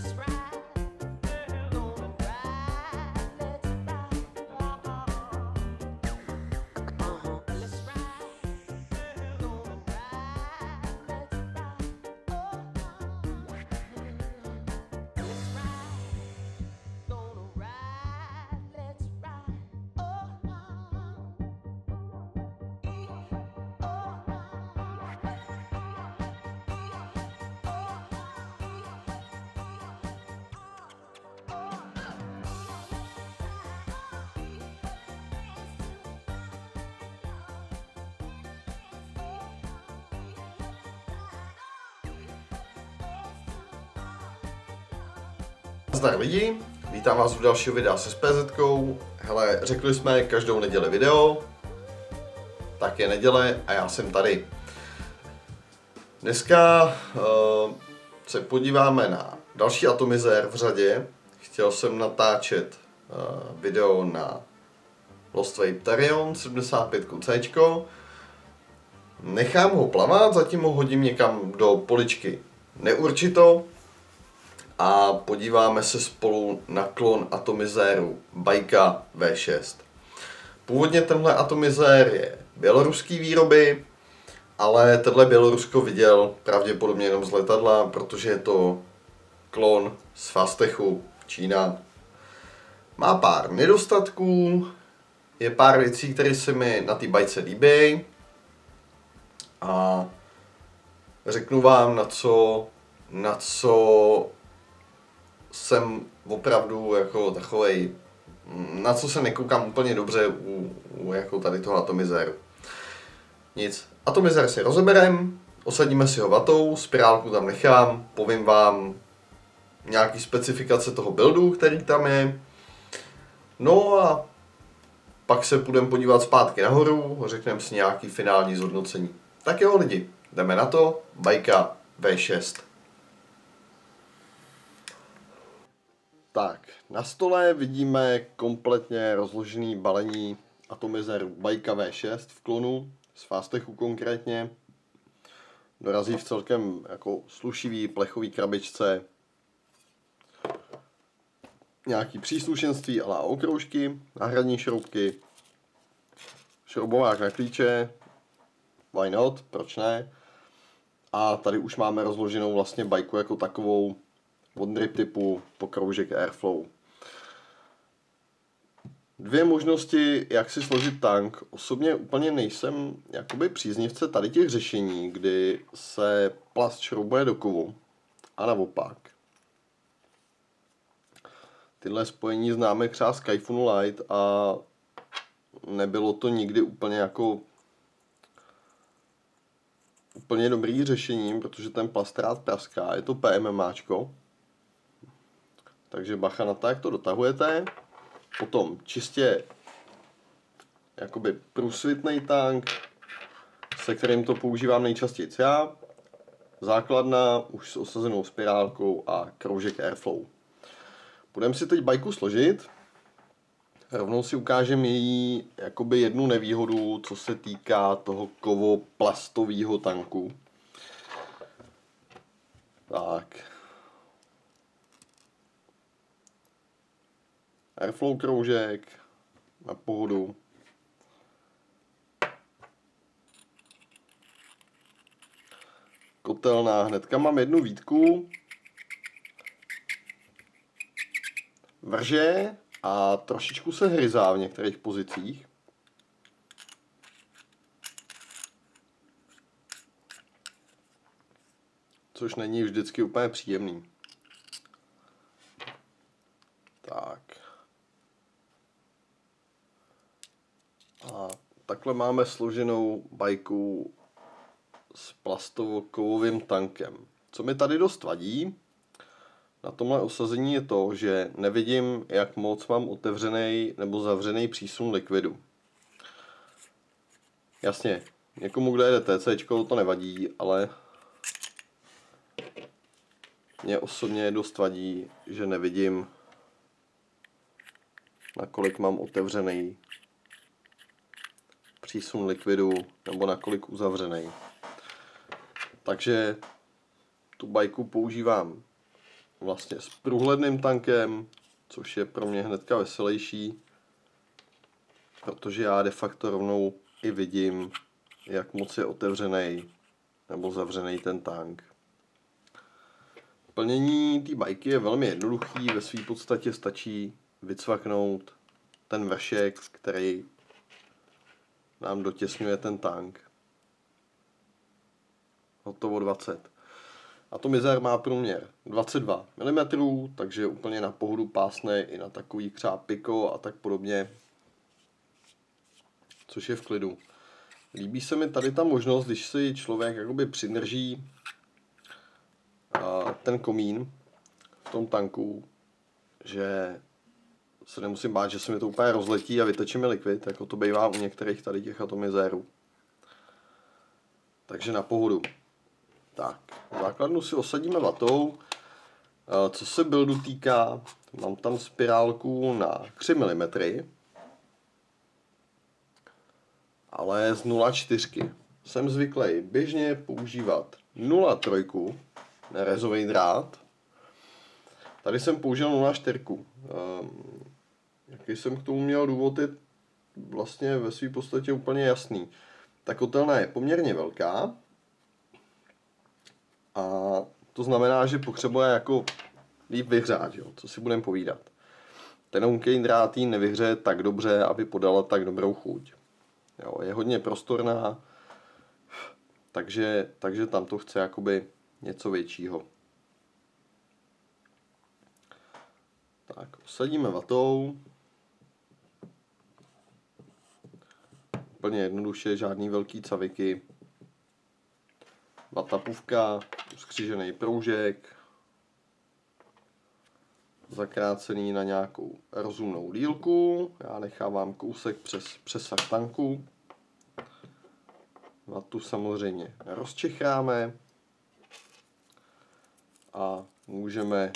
to sprout. Zdar lidi, vítám vás u dalšího videa se SPZ. Hele, řekli jsme každou neděli video, tak je neděle a já jsem tady. Dneska uh, se podíváme na další atomizér v řadě. Chtěl jsem natáčet uh, video na Lost Wave Tarion 75C. Nechám ho plavat, zatím ho hodím někam do poličky neurčito, a podíváme se spolu na klon atomizéru Bajka V6. Původně tenhle atomizér je běloruský výroby, ale tenhle Bělorusko viděl pravděpodobně jenom z letadla, protože je to klon z Fastechu Čína. Má pár nedostatků, je pár věcí, které se mi na té bajce líbí a řeknu vám, na co, na co jsem opravdu jako takovej, na co se nekoukám úplně dobře u, u jako tady toho atomizéru. Nic. Atomizér si rozeberem, osadíme si ho vatou, spirálku tam nechám, povím vám nějaký specifikace toho buildu, který tam je. No a pak se půjdeme podívat zpátky nahoru, řekneme si nějaký finální zhodnocení. Tak jo lidi, jdeme na to, bajka V6. Tak, na stole vidíme kompletně rozložený balení atomizer Bajka V6 v klonu, z Fastechu konkrétně. Dorazí v celkem jako slušivý plechový krabičce. Nějaký příslušenství a okroužky, náhradní šroubky, šroubovák na klíče, why not, proč ne. A tady už máme rozloženou vlastně bajku jako takovou od drip typu pokroužek Airflow. Dvě možnosti, jak si složit tank. Osobně úplně nejsem jakoby příznivce tady těch řešení, kdy se plast šroubuje do kovu a naopak. Tyhle spojení známe třeba z Kaifunu Light a nebylo to nikdy úplně jako úplně dobrý řešení, protože ten plastrát praská, je to PMMAčko, takže bacha na to, jak to dotahujete. Potom čistě jakoby průsvitný tank, se kterým to používám nejčastěji já. Základna už s osazenou spirálkou a kroužek Airflow. Budeme si teď bajku složit. Rovnou si ukážem její jakoby jednu nevýhodu, co se týká toho kovo plastového tanku. Tak, Airflow kroužek na pohodu. Kotelná, hnedka mám jednu výtku. Vrže a trošičku se hryzá v některých pozicích. Což není vždycky úplně příjemný. Takhle máme složenou bajku s plastovo-kovovým tankem. Co mi tady dost vadí na tomhle osazení je to, že nevidím, jak moc mám otevřený nebo zavřený přísun likvidu. Jasně, někomu, kdo jede TC, to nevadí, ale mě osobně dost vadí, že nevidím, nakolik mám otevřený přísun likvidu nebo nakolik uzavřený. Takže tu bajku používám vlastně s průhledným tankem, což je pro mě hnedka veselější, protože já de facto rovnou i vidím, jak moc je otevřený nebo zavřený ten tank. Plnění té bajky je velmi jednoduchý, ve své podstatě stačí vycvaknout ten vršek, který nám dotěsňuje ten tank. Hotovo 20. Atomizer má průměr 22 mm, takže je úplně na pohodu pásne i na takový třeba piko a tak podobně, což je v klidu. Líbí se mi tady ta možnost, když si člověk jakoby přidrží ten komín v tom tanku, že se nemusím bát, že se mi to úplně rozletí a vyteče mi likvid, jako to bývá u některých tady těch atomizérů. Takže na pohodu. Tak, základnu si osadíme vatou. Eh, Co se buildu týká, mám tam spirálku na 3 mm, ale z 0,4. Jsem zvyklý běžně používat 0,3, nerezový drát. Tady jsem použil 0,4. Jaký jsem k tomu měl důvod, je vlastně ve své podstatě úplně jasný. Ta kotelna je poměrně velká, a to znamená, že potřebuje jako líp vyhřát, jo? co si budeme povídat. Tenunký drát jí nevyhřeje tak dobře, aby podala tak dobrou chuť. Jo, je hodně prostorná, takže, takže tam to chce jakoby něco většího. Tak, osadíme vatou. Úplně jednoduše, žádný velký caviky. Vatapůvka, skřížený proužek, zakrácený na nějakou rozumnou dílku. Já nechávám kousek přes přesah tanku. Vatu samozřejmě rozčecháme a můžeme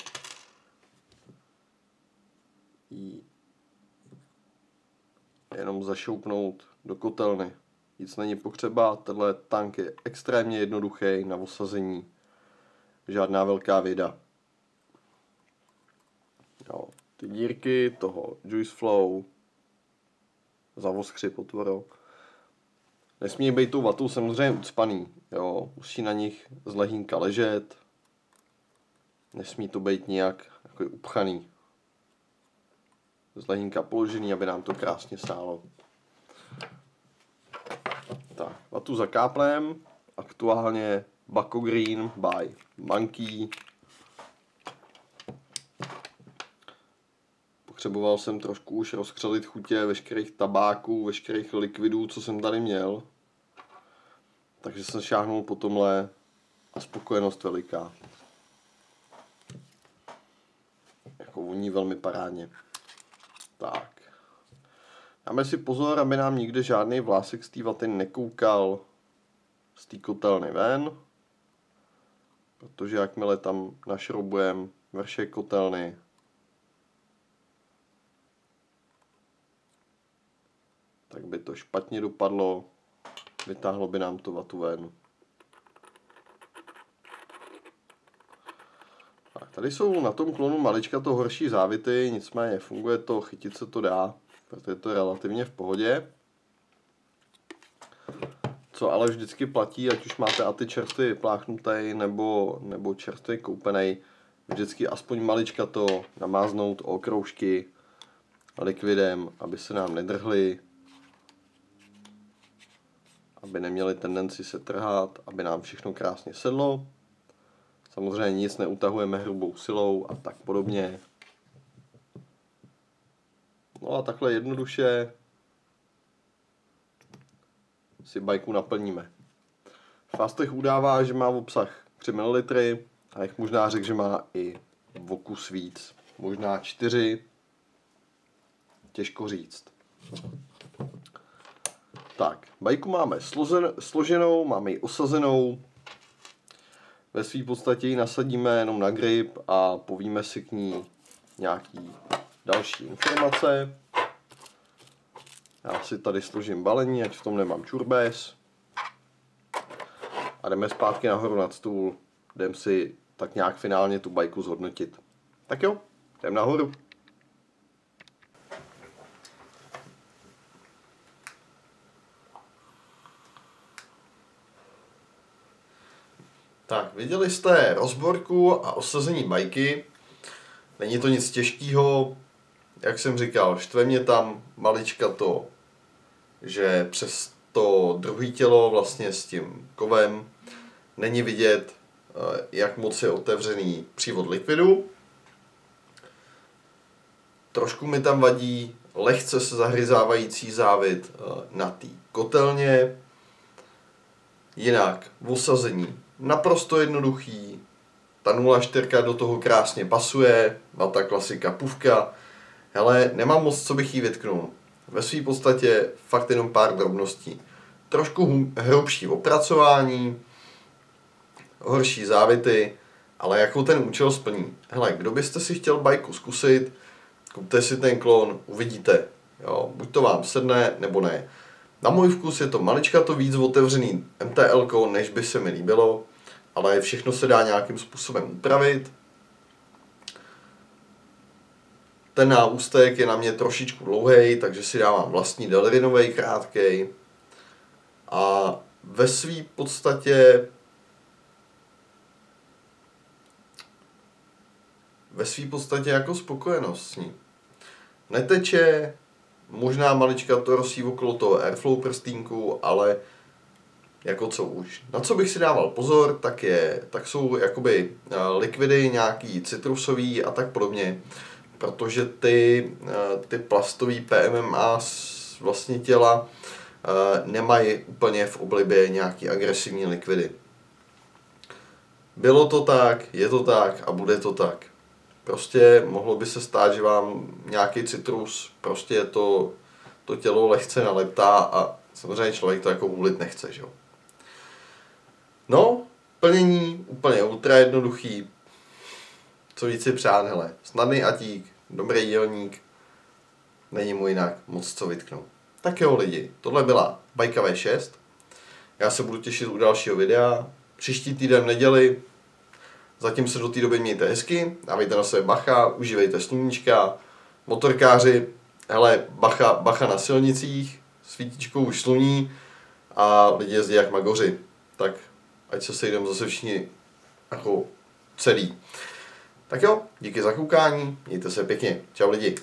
ji jenom zašoupnout do kotelny. Nic není potřeba, tenhle tank je extrémně jednoduchý na osazení. Žádná velká věda. Jo, ty dírky toho Juice Flow zavoskři potvoro. Nesmí být tou vatou samozřejmě ucpaný. Jo, musí na nich z lehínka ležet. Nesmí to být nějak jako upchaný. Z lehínka položený, aby nám to krásně sálo. Tak, vatu zakáplem. Aktuálně Bako Green by Monkey. Potřeboval jsem trošku už rozkřelit chutě veškerých tabáků, veškerých likvidů, co jsem tady měl. Takže jsem šáhnul po tomhle a spokojenost veliká. Jako voní velmi parádně. Tak. Dáme si pozor, aby nám nikde žádný vlásek z té vaty nekoukal z té kotelny ven. Protože jakmile tam našroubujeme vršek kotelny, tak by to špatně dopadlo, vytáhlo by nám to vatu ven. Tady jsou na tom klonu malička to horší závity, nicméně funguje to, chytit se to dá, protože je to relativně v pohodě. Co ale vždycky platí, ať už máte aty čerstvě vypláchnutý nebo, nebo čerstvě koupený, vždycky aspoň malička to namáznout o kroužky likvidem, aby se nám nedrhly, aby neměli tendenci se trhat, aby nám všechno krásně sedlo. Samozřejmě nic neutahujeme hrubou silou a tak podobně. No a takhle jednoduše si bajku naplníme. Fastech udává, že má v obsah 3 ml a jak možná řekl, že má i vokus víc. Možná 4. Těžko říct. Tak, bajku máme složen, složenou, máme ji osazenou. Ve své podstatě ji nasadíme jenom na grip a povíme si k ní nějaký další informace. Já si tady složím balení, ať v tom nemám čurbes. A jdeme zpátky nahoru nad stůl. Jdem si tak nějak finálně tu bajku zhodnotit. Tak jo, jdem nahoru. Tak, viděli jste rozborku a osazení bajky. Není to nic těžkého. Jak jsem říkal, štve mě tam malička to, že přes to druhé tělo vlastně s tím kovem není vidět, eh, jak moc je otevřený přívod likvidu. Trošku mi tam vadí lehce se zahryzávající závit eh, na té kotelně. Jinak v osazení naprosto jednoduchý. Ta 0,4 do toho krásně pasuje, a ta klasika puvka. Hele, nemám moc, co bych jí vytknul. Ve své podstatě fakt jenom pár drobností. Trošku hrubší opracování, horší závity, ale jakou ten účel splní. Hele, kdo byste si chtěl bajku zkusit, kupte si ten klon, uvidíte. Jo, buď to vám sedne, nebo ne. Na můj vkus je to malička to víc otevřený MTL, než by se mi líbilo, ale všechno se dá nějakým způsobem upravit. Ten náústek je na mě trošičku dlouhý, takže si dávám vlastní delrinový krátkej. A ve své podstatě ve své podstatě jako spokojenost s ní. Neteče, možná malička to rosí okolo toho airflow prstínku, ale jako co už. Na co bych si dával pozor, tak, je, tak jsou jakoby eh, likvidy nějaký citrusový a tak podobně, protože ty, eh, ty plastový PMMA vlastně těla eh, nemají úplně v oblibě nějaký agresivní likvidy. Bylo to tak, je to tak a bude to tak. Prostě mohlo by se stát, že vám nějaký citrus, prostě to, to tělo lehce naleptá a samozřejmě člověk to jako ulit nechce, že jo. No, plnění úplně ultra jednoduchý. Co víc si přát, hele. Snadný atík, dobrý jídelník. Není mu jinak moc co vytknout. Tak jo lidi, tohle byla Bajka V6. Já se budu těšit u dalšího videa. Příští týden v neděli. Zatím se do té doby mějte hezky, dávejte na sebe bacha, užívejte sluníčka. Motorkáři, hele, bacha, bacha na silnicích, svítičkou už sluní a lidi jezdí jak magoři. Tak ať se sejdeme zase všichni jako celý. Tak jo, díky za koukání, mějte se pěkně. Čau lidi.